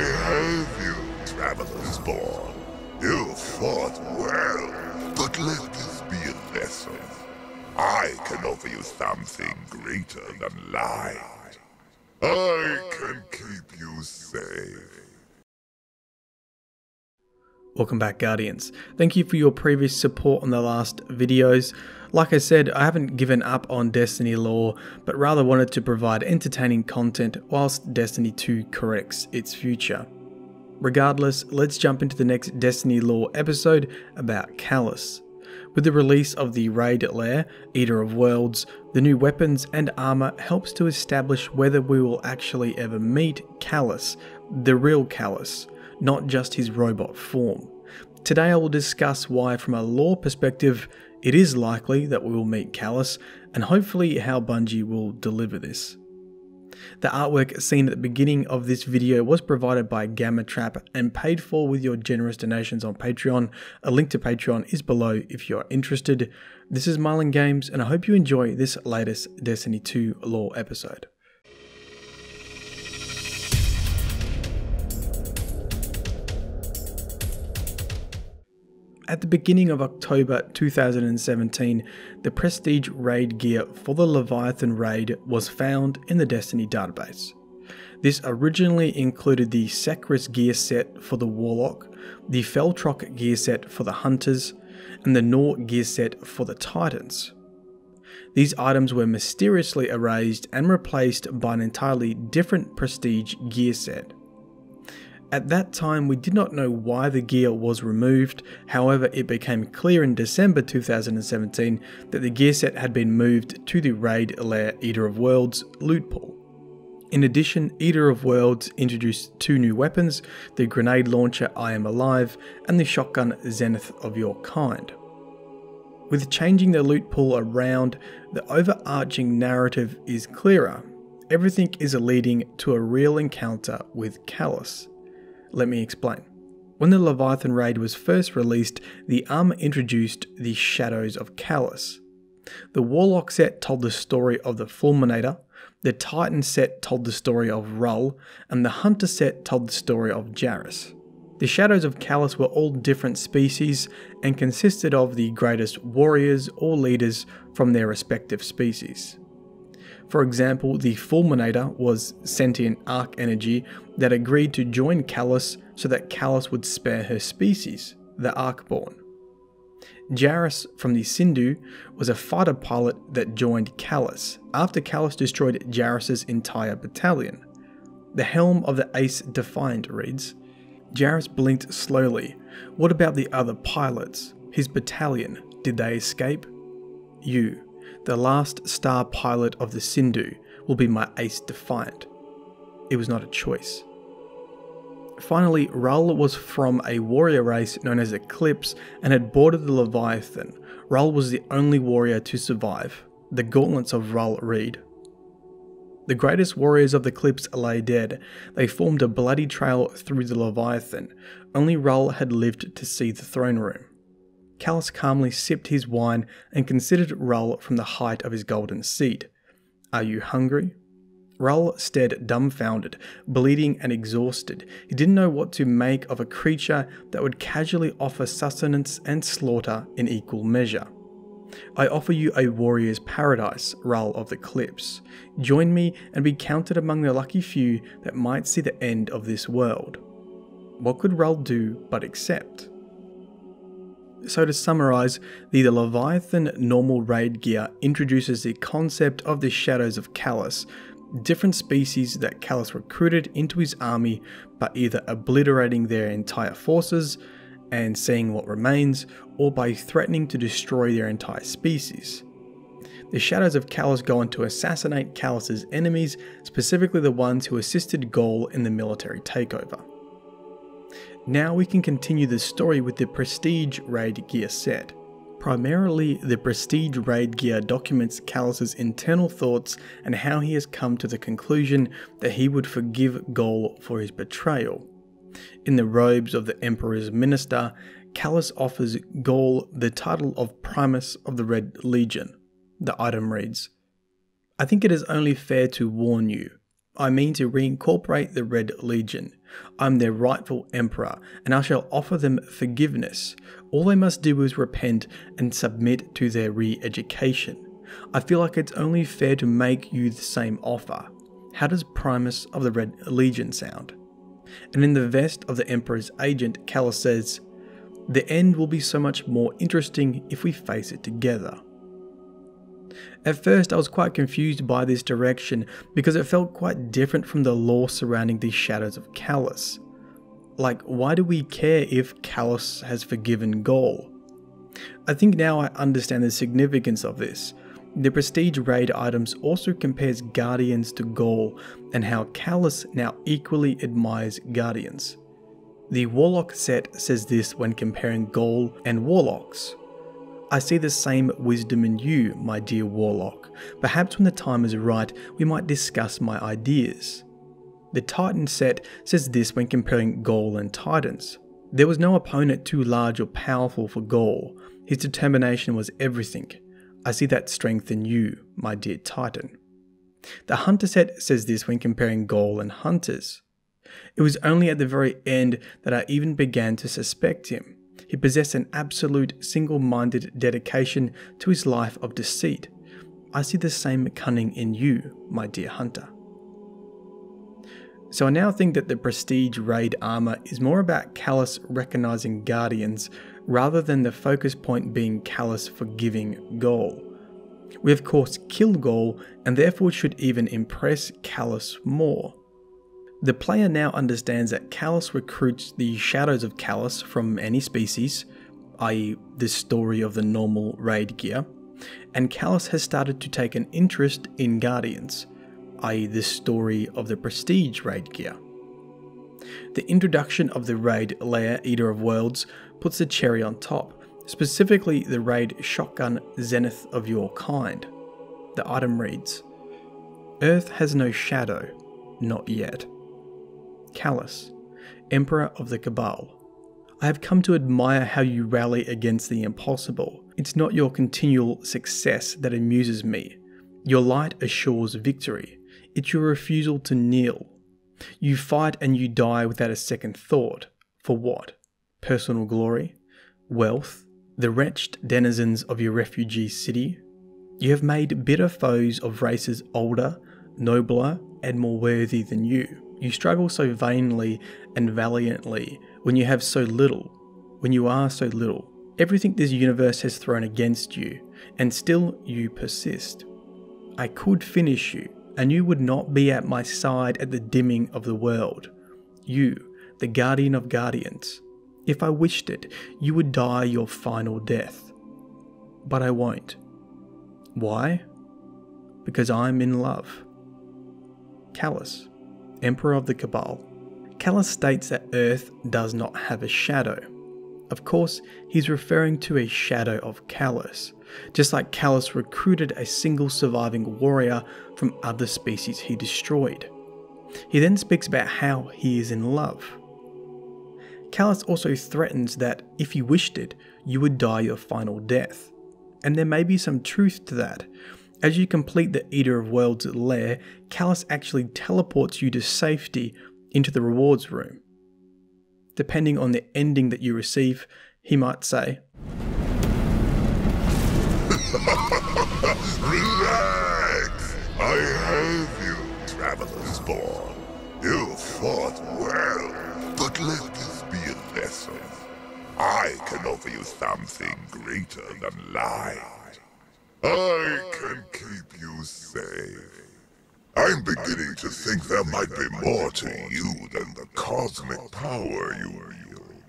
have you, Traveler's Born. You fought well, but let this be a lesson. I can offer you something greater than light. I can keep you safe. Welcome back Guardians. Thank you for your previous support on the last videos. Like I said, I haven't given up on Destiny lore, but rather wanted to provide entertaining content whilst Destiny 2 corrects its future. Regardless, let's jump into the next Destiny lore episode about Calus. With the release of the Raid Lair, Eater of Worlds, the new weapons and armor helps to establish whether we will actually ever meet Calus, the real Calus not just his robot form. Today I will discuss why, from a lore perspective, it is likely that we will meet Calus, and hopefully how Bungie will deliver this. The artwork seen at the beginning of this video was provided by Gammatrap and paid for with your generous donations on Patreon. A link to Patreon is below if you are interested. This is Myelin Games, and I hope you enjoy this latest Destiny 2 lore episode. At the beginning of October 2017, the prestige raid gear for the Leviathan raid was found in the Destiny database. This originally included the Sekris gear set for the Warlock, the Feltroc gear set for the Hunters, and the Nohr gear set for the Titans. These items were mysteriously erased and replaced by an entirely different prestige gear set. At that time, we did not know why the gear was removed, however, it became clear in December 2017 that the gear set had been moved to the Raid Lair Eater of Worlds loot pool. In addition, Eater of Worlds introduced two new weapons the grenade launcher I Am Alive and the shotgun Zenith of Your Kind. With changing the loot pool around, the overarching narrative is clearer. Everything is leading to a real encounter with Calus. Let me explain. When the Leviathan raid was first released, the armor introduced the Shadows of Calus. The Warlock set told the story of the Fulminator, the Titan set told the story of Rull, and the Hunter set told the story of Jairus. The Shadows of Calus were all different species and consisted of the greatest warriors or leaders from their respective species. For example, the Fulminator was sentient arc energy that agreed to join Calus so that Calus would spare her species, the Arcborn. Jairus from the Sindu was a fighter pilot that joined Calus after Calus destroyed Jairus' entire battalion. The helm of the Ace Defiant reads Jairus blinked slowly. What about the other pilots? His battalion, did they escape? You, the last star pilot of the Sindu, will be my Ace Defiant. It was not a choice. Finally, Rull was from a warrior race known as Eclipse and had boarded the Leviathan. Rull was the only warrior to survive. The gauntlets of Rull read The greatest warriors of the Eclipse lay dead. They formed a bloody trail through the Leviathan. Only Rull had lived to see the throne room. Calus calmly sipped his wine and considered Rull from the height of his golden seat. Are you hungry? Rull stared dumbfounded, bleeding and exhausted. He didn't know what to make of a creature that would casually offer sustenance and slaughter in equal measure. I offer you a warrior's paradise, Rull of the Cliffs. Join me and be counted among the lucky few that might see the end of this world. What could Rull do but accept? So, to summarize, the Leviathan normal raid gear introduces the concept of the Shadows of Calus, different species that Calus recruited into his army by either obliterating their entire forces and seeing what remains, or by threatening to destroy their entire species. The Shadows of Calus go on to assassinate Calus's enemies, specifically the ones who assisted Ghaul in the military takeover. Now we can continue the story with the Prestige Raid gear set. Primarily, the Prestige Raid gear documents Calus's internal thoughts and how he has come to the conclusion that he would forgive Ghaul for his betrayal. In the robes of the Emperor's minister, Calus offers Ghaul the title of Primus of the Red Legion. The item reads I think it is only fair to warn you. I mean to reincorporate the Red Legion. I'm their rightful emperor, and I shall offer them forgiveness. All they must do is repent and submit to their re education. I feel like it's only fair to make you the same offer. How does Primus of the Red Legion sound? And in the vest of the Emperor's agent, Calus says, The end will be so much more interesting if we face it together. At first, I was quite confused by this direction because it felt quite different from the lore surrounding the Shadows of Calus. Like, why do we care if Calus has forgiven Ghaul? I think now I understand the significance of this. The prestige raid items also compares Guardians to Ghaul and how Calus now equally admires Guardians. The Warlock set says this when comparing Ghaul and Warlocks. I see the same wisdom in you, my dear Warlock. Perhaps when the time is right, we might discuss my ideas. The Titan set says this when comparing Ghaul and Titans. There was no opponent too large or powerful for Ghaul. His determination was everything. I see that strength in you, my dear Titan. The Hunter set says this when comparing Ghaul and Hunters. It was only at the very end that I even began to suspect him. He possessed an absolute single minded dedication to his life of deceit. I see the same cunning in you, my dear hunter. So I now think that the Prestige Raid armor is more about Calus recognizing Guardians rather than the focus point being Calus forgiving Ghaul. We of course killed Ghaul and therefore should even impress Calus more. The player now understands that Calus recruits the shadows of Calus from any species, i.e., the story of the normal raid gear, and Calus has started to take an interest in Guardians, i.e., the story of the prestige raid gear. The introduction of the raid lair Eater of Worlds puts the cherry on top, specifically the raid shotgun Zenith of your kind. The item reads Earth has no shadow, not yet. Calus, Emperor of the Cabal. I have come to admire how you rally against the impossible. It's not your continual success that amuses me. Your light assures victory. It's your refusal to kneel. You fight and you die without a second thought. For what? Personal glory? Wealth? The wretched denizens of your refugee city? You have made bitter foes of races older, nobler, and more worthy than you. You struggle so vainly and valiantly when you have so little, when you are so little. Everything this universe has thrown against you, and still you persist. I could finish you, and you would not be at my side at the dimming of the world. You, the guardian of guardians. If I wished it, you would die your final death. But I won't. Why? Because I'm in love. Calus. Emperor of the Cabal. Calus states that Earth does not have a shadow. Of course, he's referring to a shadow of Calus, just like Calus recruited a single surviving warrior from other species he destroyed. He then speaks about how he is in love. Calus also threatens that if you wished it, you would die your final death. And there may be some truth to that, as you complete the Eater of Worlds lair, Calus actually teleports you to safety into the rewards room. Depending on the ending that you receive, he might say, Relax! I have you, Traveler's Born. You fought well, but let this be a lesson. I can offer you something greater than keep I'm beginning to think there might be more to you than the cosmic power you wield.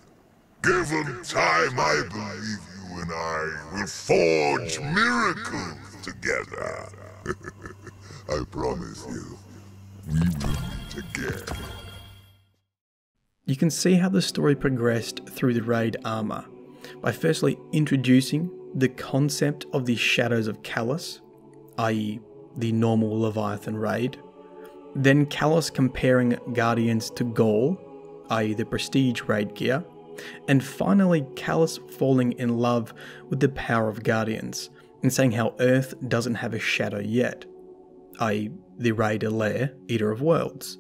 Given time, I believe you and I will forge miracles together. I promise you, we will meet again. You can see how the story progressed through the raid armor by firstly introducing the concept of the Shadows of Calus, i.e., the normal Leviathan raid, then Calus comparing Guardians to Ghaul, i.e., the Prestige raid gear, and finally Calus falling in love with the power of Guardians and saying how Earth doesn't have a shadow yet. i.e., the Raider Lair, Eater of Worlds.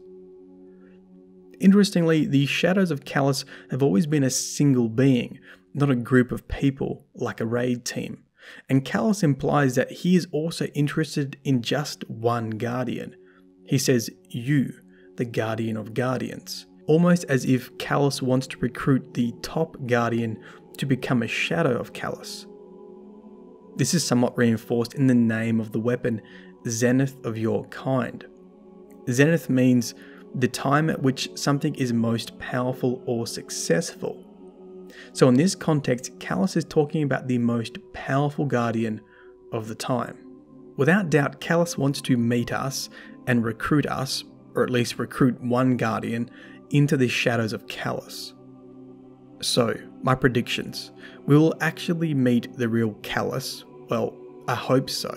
Interestingly, the Shadows of Calus have always been a single being, not a group of people like a raid team. And Calus implies that he is also interested in just one Guardian. He says, You, the Guardian of Guardians. Almost as if Calus wants to recruit the top Guardian to become a shadow of Calus. This is somewhat reinforced in the name of the weapon, Zenith of Your Kind. Zenith means the time at which something is most powerful or successful. So, in this context, Calus is talking about the most powerful guardian of the time. Without doubt, Calus wants to meet us and recruit us, or at least recruit one guardian, into the shadows of Calus. So, my predictions. We will actually meet the real Calus. Well, I hope so.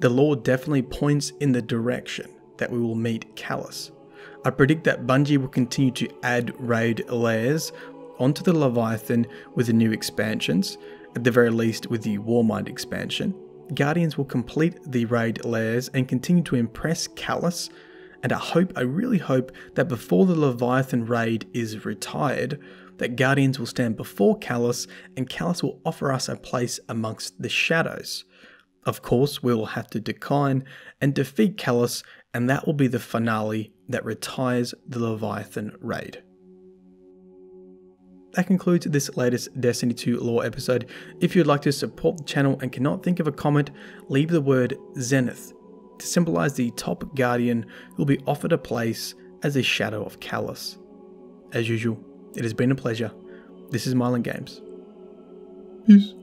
The lore definitely points in the direction that we will meet Calus. I predict that Bungie will continue to add raid lairs onto the Leviathan with the new expansions, at the very least with the Warmind expansion. Guardians will complete the raid lairs and continue to impress Calus. and I hope, I really hope, that before the Leviathan raid is retired, that Guardians will stand before Calus and Calus will offer us a place amongst the shadows. Of course, we will have to decline and defeat Calus, and that will be the finale that retires the Leviathan raid. That concludes this latest Destiny 2 lore episode. If you'd like to support the channel and cannot think of a comment, leave the word Zenith to symbolize the top guardian who will be offered a place as a shadow of Calus. As usual, it has been a pleasure. This is Myelin Games. Peace.